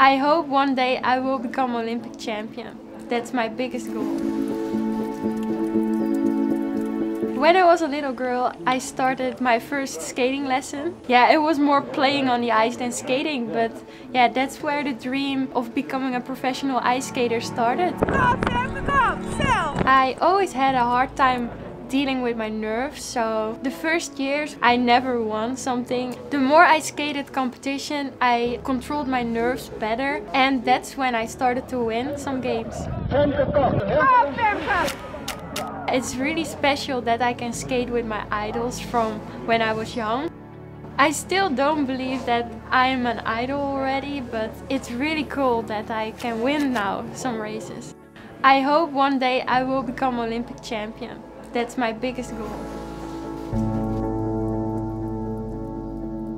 I hope one day I will become Olympic champion. That's my biggest goal. When I was a little girl, I started my first skating lesson. Yeah, it was more playing on the ice than skating, but yeah, that's where the dream of becoming a professional ice skater started. I always had a hard time dealing with my nerves. So the first years I never won something. The more I skated competition, I controlled my nerves better. And that's when I started to win some games. It's really special that I can skate with my idols from when I was young. I still don't believe that I'm an idol already, but it's really cool that I can win now some races. I hope one day I will become Olympic champion. That's my biggest goal.